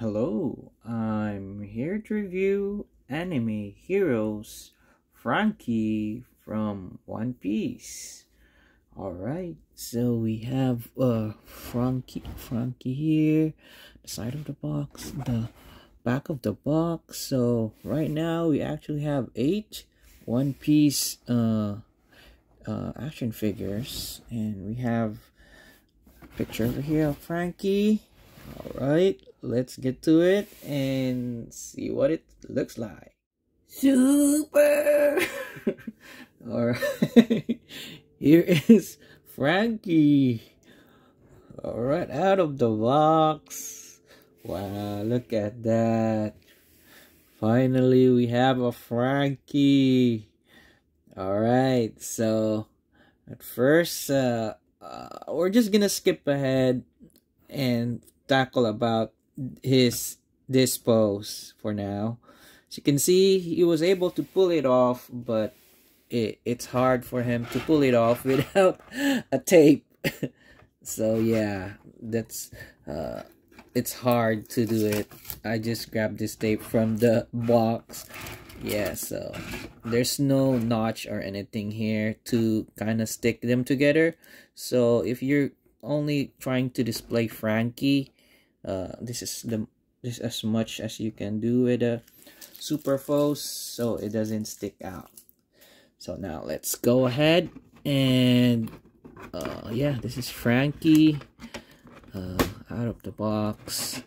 Hello, I'm here to review anime heroes Franky from One Piece. Alright, so we have uh Frankie Franky here, the side of the box, the back of the box. So right now we actually have eight One Piece uh uh action figures and we have a picture over here of Franky. Alright, let's get to it and see what it looks like. Super! Alright, here is Franky. Alright, out of the box. Wow, look at that. Finally, we have a Franky. Alright, so at first, uh, uh, we're just gonna skip ahead and tackle about his this pose for now. As you can see, he was able to pull it off, but it, it's hard for him to pull it off without a tape. so yeah, that's uh, it's hard to do it. I just grabbed this tape from the box. Yeah, so there's no notch or anything here to kind of stick them together. So if you're only trying to display Franky, uh, this is the this as much as you can do with a superpose so it doesn't stick out. So now let's go ahead and uh, yeah this is Franky uh, out of the box.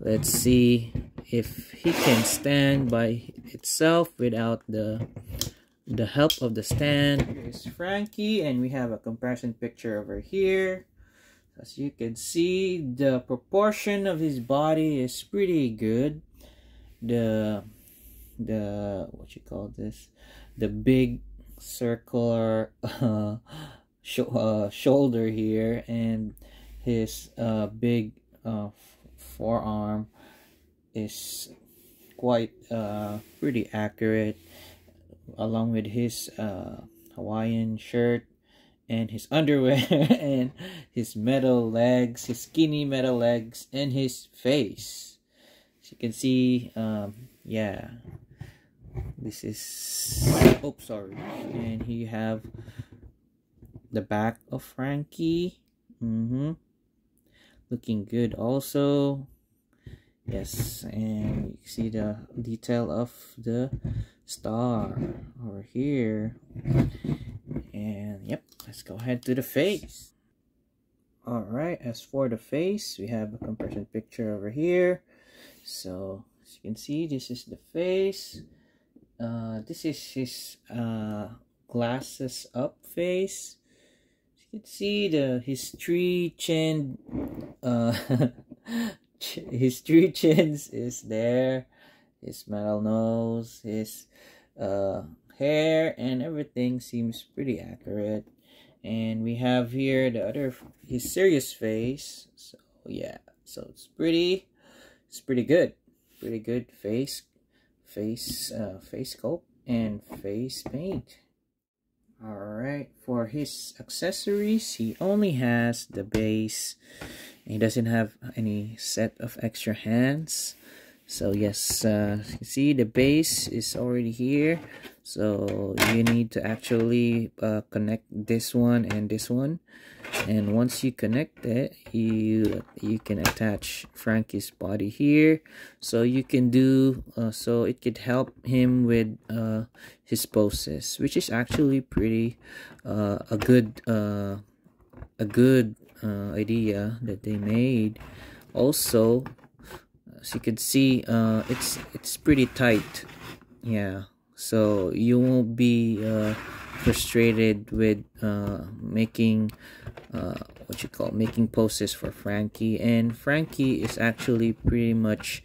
Let's see if he can stand by itself without the the help of the stand. Here's Franky and we have a comparison picture over here as you can see the proportion of his body is pretty good. The the what you call this? The big circular uh, sh uh, shoulder here and his uh, big uh, forearm is quite uh, pretty accurate along with his uh, Hawaiian shirt and his underwear and his metal legs, his skinny metal legs, and his face. As you can see, um, yeah, this is, oh, sorry. And here you have the back of Franky. Mm-hmm. Looking good also. Yes, and you see the detail of the star over here. And yep, let's go ahead to the face. Alright, as for the face, we have a comparison picture over here. So, as you can see, this is the face. Uh, this is his uh, glasses up face. As you can see, the his three chin, uh, his three chins is there. His metal nose, his uh, hair and everything seems pretty accurate. And we have here the other his serious face. So yeah. So it's pretty it's pretty good. Pretty good face face uh, face sculpt and face paint. All right for his accessories he only has the base. He doesn't have any set of extra hands so yes uh, you see the base is already here. So you need to actually uh, connect this one and this one. And once you connect it you you can attach Franky's body here. So you can do uh, so it could help him with uh, his poses which is actually pretty uh, a good uh, a good uh, idea that they made. Also as you can see uh it's it's pretty tight. Yeah. So you won't be uh frustrated with uh making uh what you call making poses for Franky. And Franky is actually pretty much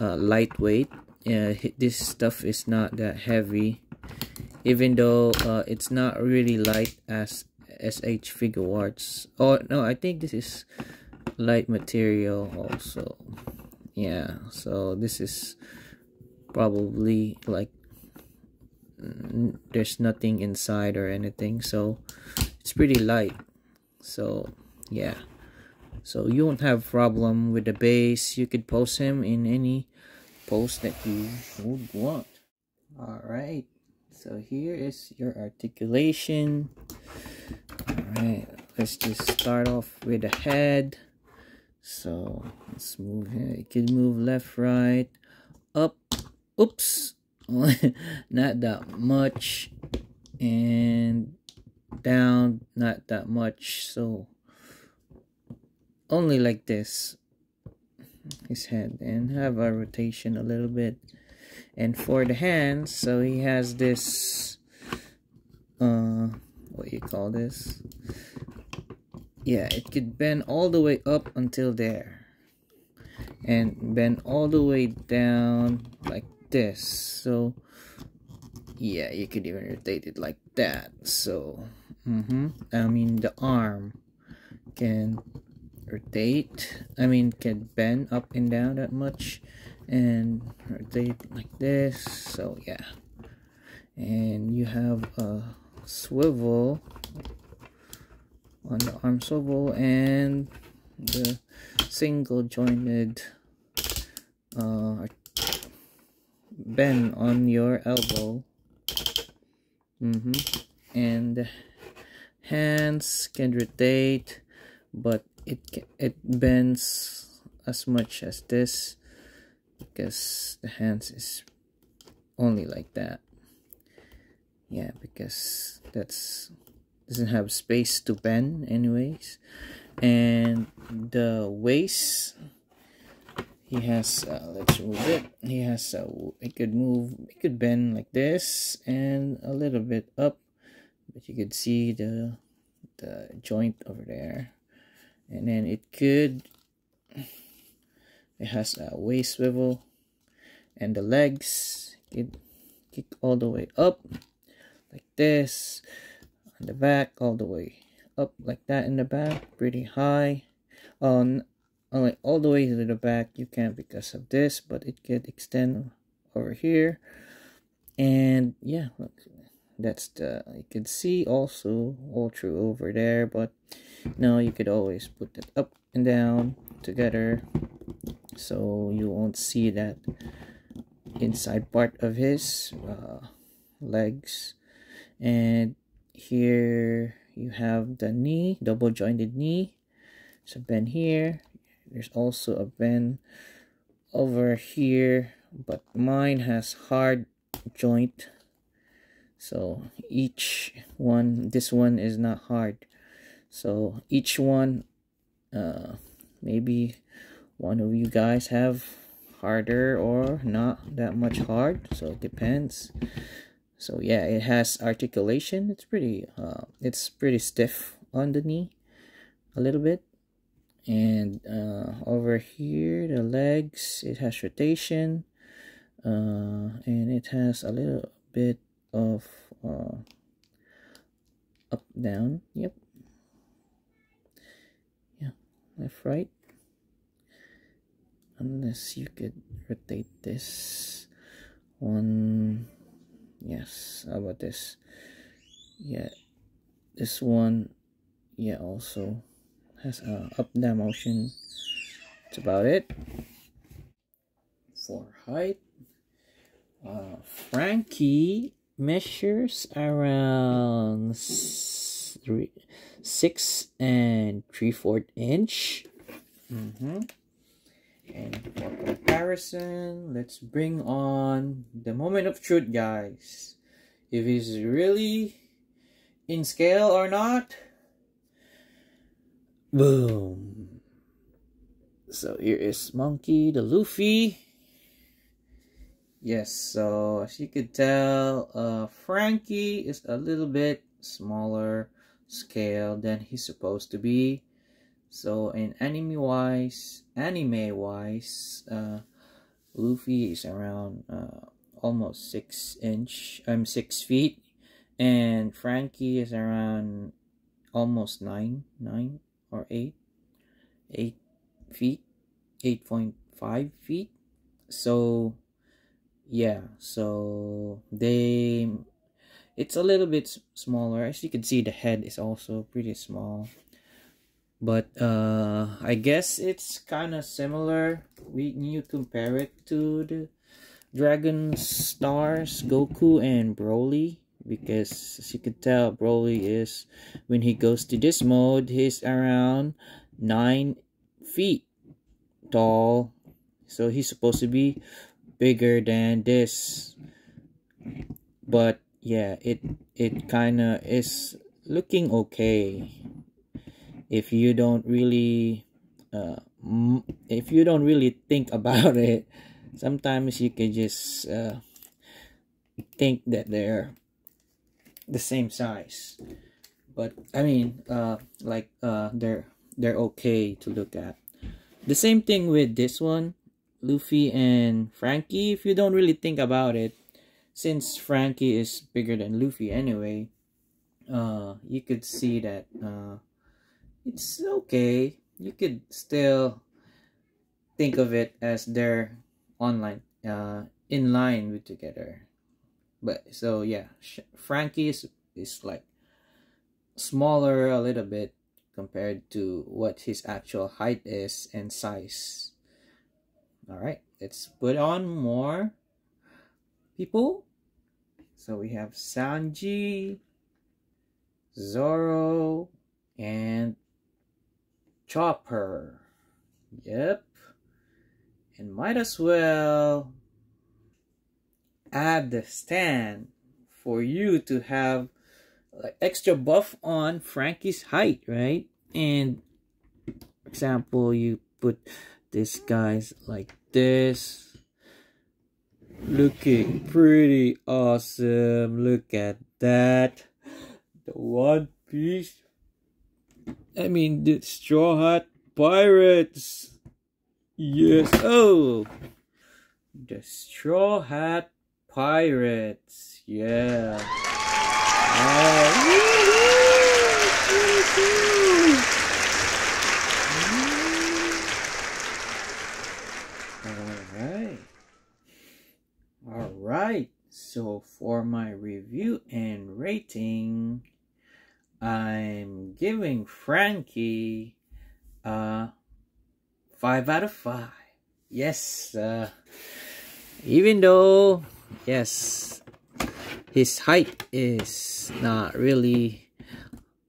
uh lightweight. This stuff is not that heavy. Even though uh it's not really light as sh Figuarts. Oh no i think this is light material also yeah so this is probably like there's nothing inside or anything so it's pretty light. So yeah. So you won't have problem with the base you could post him in any post that you would want. All right so here is your articulation. All right let's just start off with the head so let's move here. Can move left right up. Oops. Not that much. And down not that much. So only like this. His head. And have a rotation a little bit. And for the hands so he has this uh what you call this yeah it could bend all the way up until there. And bend all the way down like this. So yeah you could even rotate it like that. So mm -hmm, I mean the arm can rotate. I mean can bend up and down that much and rotate like this. So yeah. And you have a swivel on the arm swivel and the single jointed uh, bend on your elbow mm -hmm. and hands can rotate but it it bends as much as this because the hands is only like that yeah because that's doesn't have space to bend anyways. And the waist he has uh, let's move it. He has uh, it could move it could bend like this and a little bit up. But you could see the the joint over there. And then it could it has a waist swivel and the legs. It kick all the way up like this on the back all the way up like that in the back pretty high. On only all the way to the back you can't because of this but it could extend over here. And yeah look that's the you can see also all through over there but now you could always put it up and down together so you won't see that inside part of his uh, legs. And here you have the knee double jointed knee so bend here. There's also a bend over here but mine has hard joint. So each one this one is not hard. So each one uh maybe one of you guys have harder or not that much hard. So it depends so yeah it has articulation. It's pretty uh it's pretty stiff on the knee a little bit. And uh over here the legs it has rotation uh and it has a little bit of uh, up down. Yep. Yeah left right. Unless you could rotate this one yes how about this yeah this one yeah also has a up down motion that's about it for height uh franky measures around three, six and three fourth inch. Mm -hmm. And for comparison, let's bring on the moment of truth, guys. If he's really in scale or not. Boom. So here is Monkey D. Luffy. Yes, so as you could tell, uh, Franky is a little bit smaller scale than he's supposed to be. So in anime wise, anime wise, uh, Luffy is around uh, almost six inch, I'm um, six feet, and Franky is around almost nine, nine or eight, eight feet, eight point five feet. So yeah so they it's a little bit smaller. As you can see the head is also pretty small but uh i guess it's kind of similar. When you compare it to the dragon stars goku and broly. Because as you can tell broly is when he goes to this mode he's around nine feet tall. So he's supposed to be bigger than this. But yeah it it kind of is looking okay if you don't really uh, if you don't really think about it sometimes you can just uh, think that they're the same size. But i mean uh, like uh, they're they're okay to look at. The same thing with this one luffy and franky if you don't really think about it since franky is bigger than luffy anyway uh you could see that uh it's okay. You could still think of it as they're online, uh, in line with together. But so yeah, Franky is is like smaller a little bit compared to what his actual height is and size. All right, let's put on more people. So we have Sanji, Zoro, and chopper. Yep. And might as well add the stand for you to have like extra buff on Franky's height, right? And example, you put this guy's like this. Looking pretty awesome. Look at that. The One Piece I mean, the Straw Hat Pirates. Yes. Oh. The Straw Hat Pirates. Yeah. Alright. Alright. So for my review and rating, I'm giving Franky uh five out of five. Yes, uh, even though yes, his height is not really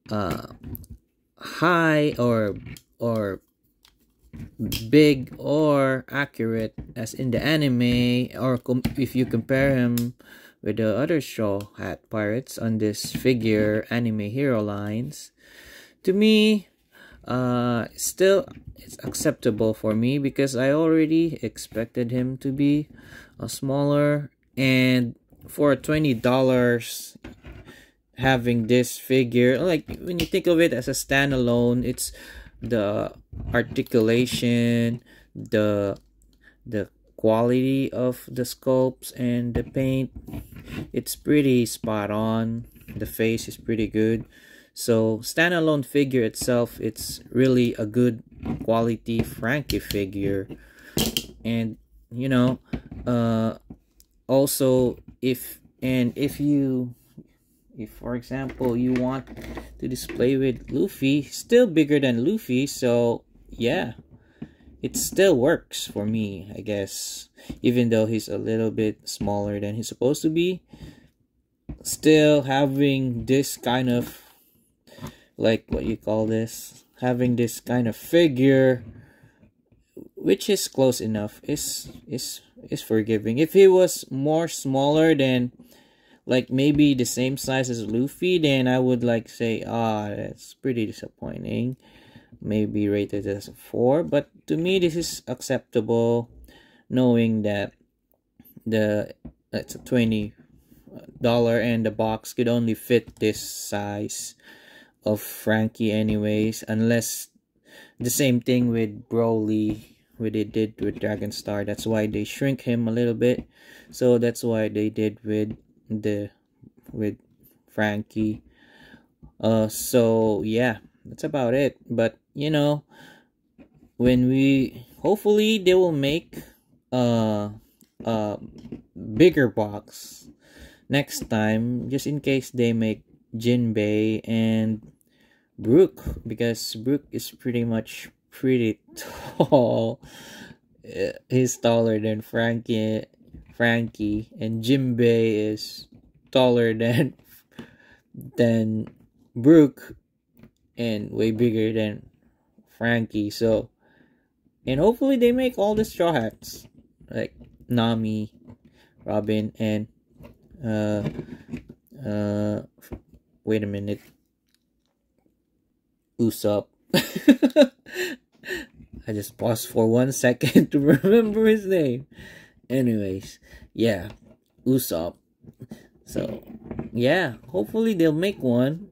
uh high or or big or accurate as in the anime or if you compare him with the other Straw Hat Pirates on this figure anime hero lines. To me, uh, still it's acceptable for me because I already expected him to be a smaller and for $20 having this figure like when you think of it as a standalone it's the articulation the the quality of the sculpts and the paint it's pretty spot on. The face is pretty good. So standalone figure itself it's really a good quality franky figure. And you know uh also if and if you if for example you want to display with luffy still bigger than luffy so yeah it still works for me, I guess. Even though he's a little bit smaller than he's supposed to be. Still having this kind of like what you call this having this kind of figure which is close enough is is is forgiving if he was more smaller than like maybe the same size as luffy then i would like say ah that's pretty disappointing maybe rated as a 4 but to me this is acceptable knowing that the it's a 20 dollar and the box could only fit this size of Franky anyways unless the same thing with Broly what they did with Dragon Star that's why they shrink him a little bit. So that's why they did with the with Franky. Uh so yeah that's about it but you know when we hopefully they will make a, a bigger box next time just in case they make Jinbei and Brook because Brook is pretty much pretty tall. Uh, he's taller than Franky, Franky, and Jimbei is taller than than Brook, and way bigger than Franky. So, and hopefully they make all the Straw Hats like Nami, Robin, and uh, uh, wait a minute. Usopp. I just paused for one second to remember his name. Anyways, yeah, Usopp. So, yeah, hopefully they'll make one.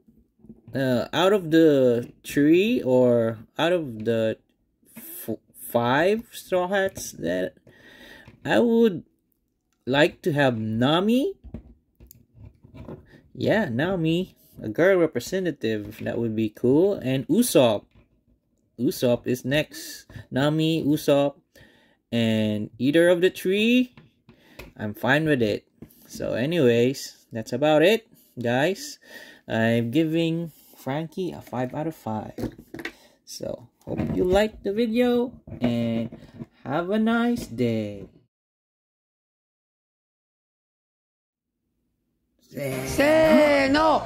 Uh, out of the three or out of the five Straw Hats that I would like to have Nami. Yeah, Nami, a girl representative. That would be cool. And Usopp. Usopp is next. Nami, Usopp, and either of the three, I'm fine with it. So, anyways, that's about it, guys. I'm giving Franky a 5 out of 5. So, hope you liked the video and have a nice day. せーの